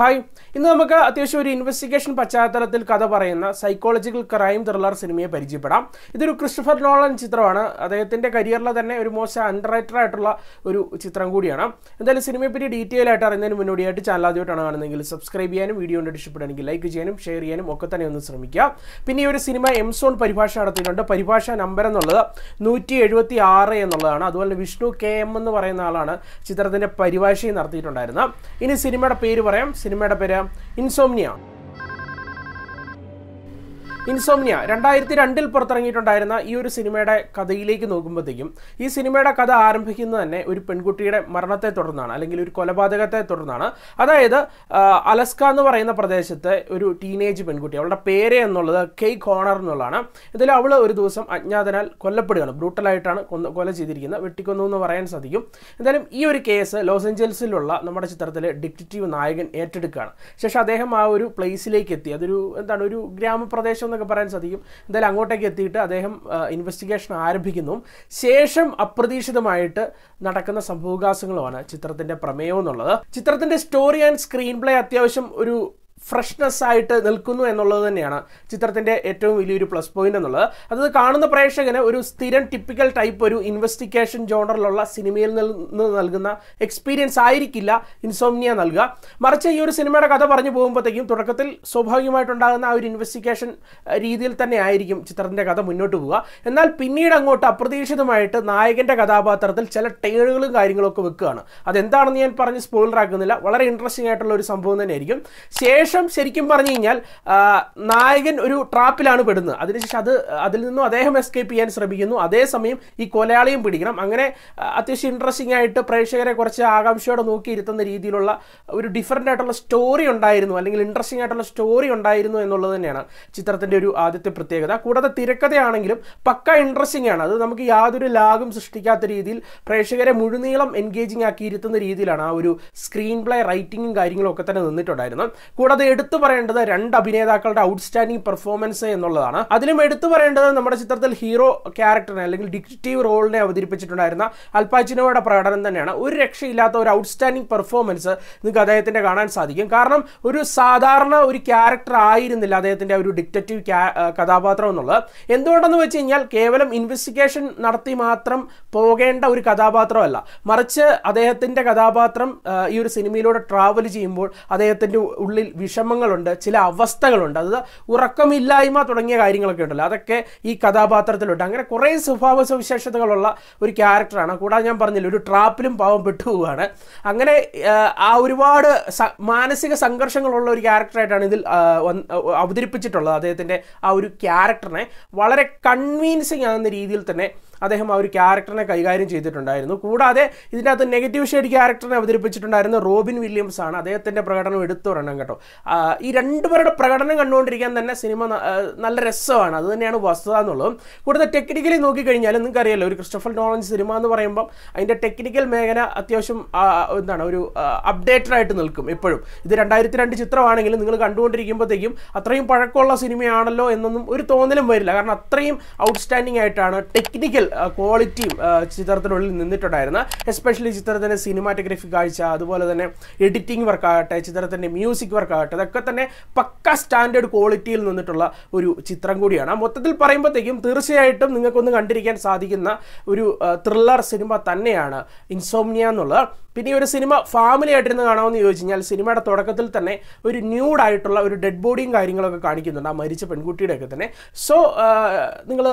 Hi. ഇന്ന് നമുക്ക് അത്യാവശ്യം ഒരു ഇൻവെസ്റ്റിഗേഷൻ പശ്ചാത്തലത്തിൽ കഥ പറയുന്ന സൈക്കോളജിക്കൽ ക്രൈം ത്രില്ലർ സിനിമയെ പരിചയപ്പെടാം. ഇതൊരു ക്രിസ്റ്റഫർ നോളൻ ചിത്രമാണ്. അദ്ദേഹത്തിന്റെ കരിയറിലെ തന്നെ ഒരു മോശം അണ്ടർ ആയിട്ടുള്ള ഒരു ചിത്രം കൂടിയാണ്. എന്തായാലും സിനിമയെപ്പറ്റി ഡീറ്റെയിൽ ആയിട്ട് അറിയുന്നതിന് മുന്നോടിയായിട്ട് ചാനൽ ആദ്യമായിട്ടാണ് കാണുന്നതെങ്കിൽ സബ്സ്ക്രൈബ് ചെയ്യാനും വീഡിയോ കണ്ടിട്ട് ഇഷ്ടപ്പെടുകയാണെങ്കിൽ ലൈക്ക് ചെയ്യാനും ഷെയർ ചെയ്യാനും ഒക്കെ തന്നെ ഒന്ന് ശ്രമിക്കുക. പിന്നെ ഈ ഒരു സിനിമ എംസോൺ പരിഭാഷ നടത്തിയിട്ടുണ്ട്. പരിഭാഷ നമ്പർ എന്നുള്ളത് നൂറ്റി എഴുപത്തി ആറ് എന്നുള്ളതാണ്. അതുപോലെ വിഷ്ണു കെ എം എന്ന് പറയുന്ന ആളാണ് ചിത്രത്തിന്റെ പരിഭാഷയും നടത്തിയിട്ടുണ്ടായിരുന്നത്. ഇനി സിനിമയുടെ പേര് പറയാം. സിനിമയുടെ പേര് ഇൻസോംനിയ. ഇൻസോംനിയ രണ്ടായിരത്തി രണ്ടിൽ പുറത്തിറങ്ങിയിട്ടുണ്ടായിരുന്ന ഈ ഒരു സിനിമയുടെ കഥയിലേക്ക് നോക്കുമ്പോഴത്തേക്കും ഈ സിനിമയുടെ കഥ ആരംഭിക്കുന്നത് തന്നെ ഒരു പെൺകുട്ടിയുടെ മരണത്തെ തുടർന്നാണ് അല്ലെങ്കിൽ ഒരു കൊലപാതകത്തെ തുടർന്നാണ്. അതായത് അലസ്ക എന്ന് പറയുന്ന പ്രദേശത്തെ ഒരു ടീനേജ് പെൺകുട്ടി അവളുടെ പേര് എന്നുള്ളത് കെയ് കോണർ എന്നുള്ളതാണ്. ഇതിൽ അവൾ ഒരു ദിവസം അജ്ഞാതനാൽ കൊല്ലപ്പെടുകയാണ് ബ്രൂട്ടലായിട്ടാണ് കൊന്ന കൊല ചെയ്തിരിക്കുന്നത്. വെട്ടിക്കൊന്നു എന്ന് പറയാൻ സാധിക്കും. എന്തായാലും ഈ ഒരു കേസ് ലോസ് ഏഞ്ചൽസിലുള്ള നമ്മുടെ ചിത്രത്തിലെ ഡിറ്റക്റ്റീവ് നായകൻ ഏറ്റെടുക്കുകയാണ്. ശേഷം അദ്ദേഹം ആ ഒരു പ്ലേസിലേക്ക് എത്തി. അതൊരു എന്താണ് ഒരു ഗ്രാമപ്രദേശം എന്നൊക്കെ പറയാൻ സാധിക്കും. എന്തായാലും അങ്ങോട്ടേക്ക് എത്തിയിട്ട് അദ്ദേഹം ഇൻവെസ്റ്റിഗേഷൻ ആരംഭിക്കുന്നു. ശേഷം അപ്രതീക്ഷിതമായിട്ട് നടക്കുന്ന സംഭവവികാസങ്ങളുമാണ് ചിത്രത്തിന്റെ പ്രമേയം എന്നുള്ളത്. ചിത്രത്തിന്റെ സ്റ്റോറി ആൻഡ് സ്ക്രീൻ പ്ലേ അത്യാവശ്യം ഒരു ഫ്രഷ്നെസ് ആയിട്ട് നിൽക്കുന്നു എന്നുള്ളത് തന്നെയാണ് ചിത്രത്തിന്റെ ഏറ്റവും വലിയൊരു പ്ലസ് പോയിന്റ് എന്നുള്ളത്. അത് കാണുന്ന പ്രേക്ഷകന് ഒരു സ്ഥിരം ടിപ്പിക്കൽ ടൈപ്പ് ഒരു ഇൻവെസ്റ്റിഗേഷൻ ജോണറിലുള്ള സിനിമയിൽ നിന്ന് നൽകുന്ന എക്സ്പീരിയൻസ് ആയിരിക്കില്ല ഇൻസോമിനിയ നൽകുക. മറിച്ച് ഈ ഒരു സിനിമയുടെ കഥ പറഞ്ഞു പോകുമ്പോഴത്തേക്കും തുടക്കത്തിൽ സ്വാഭാവികമായിട്ടുണ്ടാകുന്ന ആ ഒരു ഇൻവെസ്റ്റിഗേഷൻ രീതിയിൽ തന്നെ ആയിരിക്കും ചിത്രത്തിന്റെ കഥ മുന്നോട്ട് പോവുക. എന്നാൽ പിന്നീട് അങ്ങോട്ട് അപ്രതീക്ഷിതമായിട്ട് നായകന്റെ കഥാപാത്രത്തിൽ ചില ടേണുകളും കാര്യങ്ങളൊക്കെ വെക്കുകയാണ്. അതെന്താണെന്ന് ഞാൻ പറഞ്ഞ് സ്പോയിലറാക്കുന്നില്ല വളരെ ഇൻട്രസ്റ്റിംഗ് ആയിട്ടുള്ള ഒരു സംഭവം തന്നെയായിരിക്കും. ശേഷം ശരിക്കും പറഞ്ഞു കഴിഞ്ഞാൽ നായകൻ ഒരു ട്രാപ്പിലാണ് പെടുന്നത്. അതിനുശേഷം അത് അതിൽ നിന്നും അദ്ദേഹം എസ്കേപ്പ് ചെയ്യാൻ ശ്രമിക്കുന്നു. അതേസമയം ഈ കൊലയാളിയും പിടിക്കണം. അങ്ങനെ അത്യാവശ്യം ഇൻട്രസ്റ്റിംഗ് ആയിട്ട് പ്രേക്ഷകരെ കുറച്ച് ആകാംക്ഷയോടെ നോക്കിയിരുത്തുന്ന രീതിയിലുള്ള ഒരു ഡിഫറന്റ് ആയിട്ടുള്ള സ്റ്റോറി ഉണ്ടായിരുന്നു. അല്ലെങ്കിൽ ഇൻട്രസ്റ്റിംഗ് ആയിട്ടുള്ള സ്റ്റോറി ഉണ്ടായിരുന്നു എന്നുള്ളത് തന്നെയാണ് ചിത്രത്തിന്റെ ഒരു ആദ്യത്തെ പ്രത്യേകത. കൂടാതെ തിരക്കഥയാണെങ്കിലും പക്ക ഇൻട്രസ്റ്റിംഗ് ആണ്. അത് നമുക്ക് യാതൊരു ലാഗും സൃഷ്ടിക്കാത്ത രീതിയിൽ പ്രേക്ഷകരെ മുഴുനീളം എൻഗേജിംഗ് ആക്കി ഇരുത്തുന്ന രീതിയിലാണ് ആ ഒരു സ്ക്രീൻ പ്ലേ റൈറ്റിങ്ങും കാര്യങ്ങളും ഒക്കെ തന്നെ നിന്നിട്ടുണ്ടായിരുന്നു കൂടാതെ എടുത്തു പറയേണ്ടത് രണ്ട് അഭിനേതാക്കളുടെ ഔട്ട്സ്റ്റാൻഡിംഗ് പെർഫോമൻസ് എന്നുള്ളതാണ്. അതിലും എടുത്തു പറയേണ്ടത് നമ്മുടെ ചിത്രത്തിൽ ഹീറോ ക്യാരക്ടറിനെ അല്ലെങ്കിൽ ഡിറ്റക്റ്റീവ് റോളിനെ അവതരിപ്പിച്ചിട്ടുണ്ടായിരുന്ന അൽപാച്ചിനോയുടെ പ്രകടനം തന്നെയാണ്. ഒരു രക്ഷയില്ലാത്ത ഒരു ഔട്ട്സ്റ്റാൻഡിംഗ് പെർഫോമൻസ് നിങ്ങൾക്ക് അദ്ദേഹത്തിന്റെ കാണാൻ സാധിക്കും. കാരണം ഒരു സാധാരണ ഒരു ക്യാരക്ടർ ആയിരുന്നില്ല അദ്ദേഹത്തിന്റെ ഒരു ഡിറ്റക്റ്റീവ് കഥാപാത്രം എന്നുള്ളത്. എന്തുകൊണ്ടെന്ന് വെച്ച് കഴിഞ്ഞാൽ കേവലം ഇൻവെസ്റ്റിഗേഷൻ നടത്തി മാത്രം പോകേണ്ട ഒരു കഥാപാത്രമല്ല. മറിച്ച് അദ്ദേഹത്തിന്റെ കഥാപാത്രം ഈ ഒരു സിനിമയിലൂടെ ട്രാവൽ ചെയ്യുമ്പോൾ അദ്ദേഹത്തിന്റെ ഉള്ളിൽ വിഷമങ്ങളുണ്ട് ചില അവസ്ഥകളുണ്ട്. അത് ഉറക്കമില്ലായ്മ തുടങ്ങിയ കാര്യങ്ങളൊക്കെ ഉണ്ടല്ലോ. അതൊക്കെ ഈ കഥാപാത്രത്തിലുണ്ട്. അങ്ങനെ കുറേ സ്വഭാവ സവിശേഷതകളുള്ള ഒരു ക്യാരക്ടറാണ്. കൂടാതെ ഞാൻ പറഞ്ഞില്ല ഒരു ട്രാപ്പിലും പാവം പെട്ടുപോവാണ് അങ്ങനെ ആ, ഒരുപാട് മാനസിക സംഘർഷങ്ങളുള്ള ഒരു ക്യാരക്ടറായിട്ടാണ് ഇതിൽ അവതരിപ്പിച്ചിട്ടുള്ളത് അദ്ദേഹത്തിന്റെ ആ ഒരു ക്യാരക്ടറിനെ. വളരെ കൺവീൻസിങ് ആകുന്ന രീതിയിൽ തന്നെ അദ്ദേഹം ആ ഒരു ക്യാരക്ടറിനെ കൈകാര്യം ചെയ്തിട്ടുണ്ടായിരുന്നു. കൂടാതെ ഇതിനകത്ത് നെഗറ്റീവ് ഷെയ്ഡ് ക്യാരക്ടറിനെ അവതരിപ്പിച്ചിട്ടുണ്ടായിരുന്ന റോബിൻ വില്യംസ് ആണ് അദ്ദേഹത്തിന്റെ പ്രകടനം എടുത്തു പറയണം കേട്ടോ. ഈ രണ്ടുപേരുടെ പ്രകടനം കണ്ടുകൊണ്ടിരിക്കാൻ തന്നെ സിനിമ നല്ല രസമാണ്. അത് തന്നെയാണ് വസ്തുത എന്നുള്ളതും. കൂടുതൽ ടെക്നിക്കലി നോക്കിക്കഴിഞ്ഞാൽ നിങ്ങൾക്ക് അറിയാലോ ഒരു ക്രിസ്റ്റഫൽ നോളൻ സിനിമ എന്ന് പറയുമ്പം അതിന്റെ ടെക്നിക്കൽ മേഖല അത്യാവശ്യം എന്താണ് ഒരു അപ്ഡേറ്റഡ് ആയിട്ട് നിൽക്കും എപ്പോഴും. ഇത് രണ്ടായിരത്തി രണ്ട് ചിത്രമാണെങ്കിലും നിങ്ങൾ കണ്ടുകൊണ്ടിരിക്കുമ്പോഴത്തേക്കും അത്രയും പഴക്കമുള്ള സിനിമയാണല്ലോ എന്നൊന്നും ഒരു തോന്നലും വരില്ല. കാരണം അത്രയും ഔട്ട്സ്റ്റാൻഡിംഗ് ആയിട്ടാണ് ടെക്നിക്കൽ ക്വാളിറ്റിയും ചിത്രത്തിനുള്ളിൽ നിന്നിട്ടുണ്ടായിരുന്നത്. എസ്പെഷ്യലി ചിത്രത്തിന്റെ സിനിമാറ്റോഗ്രഫി കാഴ്ച അതുപോലെ തന്നെ എഡിറ്റിംഗ് വർക്കാകട്ടെ ചിത്രത്തിന്റെ മ്യൂസിക് വർക്ക് ആകട്ടെ അതൊക്കെ തന്നെ പക്ക സ്റ്റാൻഡേർഡ് ക്വാളിറ്റിയിൽ നിന്നിട്ടുള്ള ഒരു ചിത്രം കൂടിയാണ്. മൊത്തത്തിൽ പറയുമ്പോഴത്തേക്കും തീർച്ചയായിട്ടും നിങ്ങൾക്കൊന്ന് കണ്ടിരിക്കാൻ സാധിക്കുന്ന ഒരു ത്രില്ലർ സിനിമ തന്നെയാണ് ഇൻസോമിയ എന്നുള്ളത്. പിന്നെ ഒരു സിനിമ ഫാമിലി ആയിട്ടിരുന്ന് കാണാമെന്ന് ചോദിച്ചു കഴിഞ്ഞാൽ സിനിമയുടെ തുടക്കത്തിൽ തന്നെ ഒരു ന്യൂഡ് ആയിട്ടുള്ള ഒരു ഡെഡ് ബോഡിയും കാര്യങ്ങളൊക്കെ കാണിക്കുന്നുണ്ട് ആ മരിച്ച പെൺകുട്ടിയുടെയൊക്കെ തന്നെ. സോ നിങ്ങൾ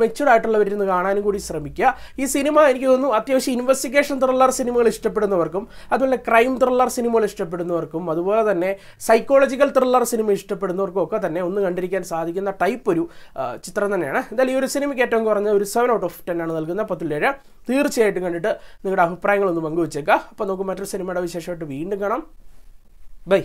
മെച്ചുവർഡ് ആയിട്ടുള്ളവരിന്ന് കാണാനും കൂടി ശ്രമിക്കുക. ഈ സിനിമ എനിക്ക് തോന്നുന്നു അത്യാവശ്യം ഇൻവെസ്റ്റിഗേഷൻ ത്രില്ലർ സിനിമകൾ ഇഷ്ടപ്പെടുന്നവർക്കും അതുപോലെ ക്രൈം ത്രില്ലർ സിനിമകൾ ഇഷ്ടപ്പെടുന്നവർക്കും അതുപോലെ തന്നെ സൈക്കോളജിക്കൽ ത്രില്ലർ സിനിമ ഇഷ്ടപ്പെടുന്നവർക്കൊക്കെ തന്നെ ഒന്ന് കണ്ടിരിക്കാൻ സാധിക്കുന്ന ടൈപ്പ് ഒരു ചിത്രം തന്നെയാണ്. എന്തായാലും ഈ ഒരു സിനിമയ്ക്ക് ഏറ്റവും കുറഞ്ഞ ഒരു സെവൻ ഔട്ട് ഓഫ് ടെൻ ആണ് നൽകുന്ന പത്തിലേഴ് തീർച്ചയായിട്ടും കണ്ടിട്ട് നിങ്ങളുടെ അഭിപ്രായങ്ങളൊന്ന് പങ്കുവച്ചേക്കുക. അപ്പോൾ നമുക്ക് മറ്റൊരു സിനിമയുടെ വിശേഷമായിട്ട് വീണ്ടും കാണാം. ബൈ.